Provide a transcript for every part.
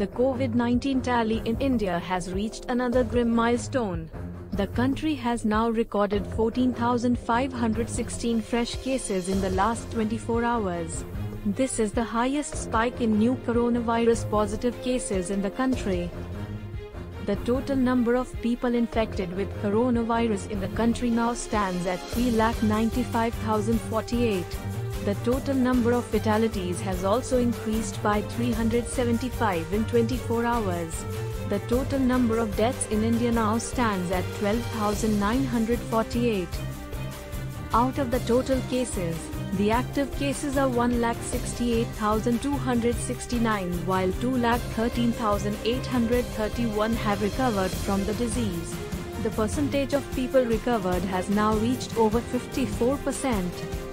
The COVID-19 tally in India has reached another grim milestone. The country has now recorded 14,516 fresh cases in the last 24 hours. This is the highest spike in new coronavirus positive cases in the country. The total number of people infected with coronavirus in the country now stands at 3,95,048. The total number of fatalities has also increased by 375 in 24 hours. The total number of deaths in India now stands at 12,948. Out of the total cases, the active cases are 1,68,269 while 2,13,831 have recovered from the disease. The percentage of people recovered has now reached over 54%.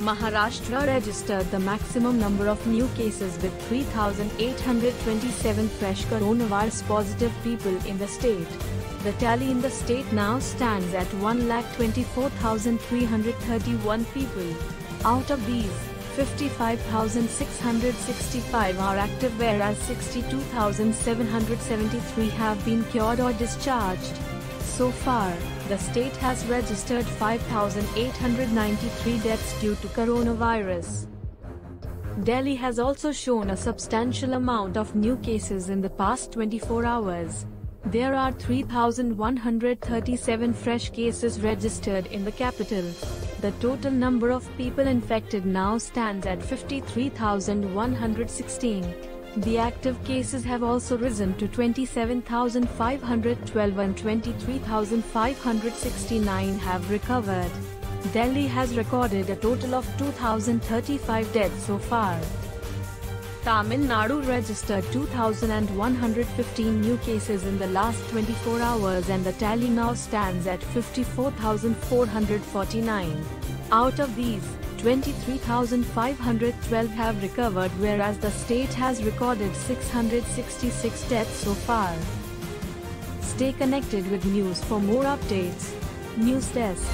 Maharashtra registered the maximum number of new cases with 3,827 fresh coronavirus positive people in the state. The tally in the state now stands at 1,24,331 people. Out of these, 55,665 are active whereas 62,773 have been cured or discharged. So far, the state has registered 5,893 deaths due to coronavirus. Delhi has also shown a substantial amount of new cases in the past 24 hours. There are 3,137 fresh cases registered in the capital. The total number of people infected now stands at 53,116. The active cases have also risen to 27,512 and 23,569 have recovered. Delhi has recorded a total of 2,035 deaths so far. Tamil Nadu registered 2,115 new cases in the last 24 hours and the tally now stands at 54,449. Out of these, 23,512 have recovered whereas the state has recorded 666 deaths so far. Stay connected with NYOOOZ for more updates. NYOOOZ Desk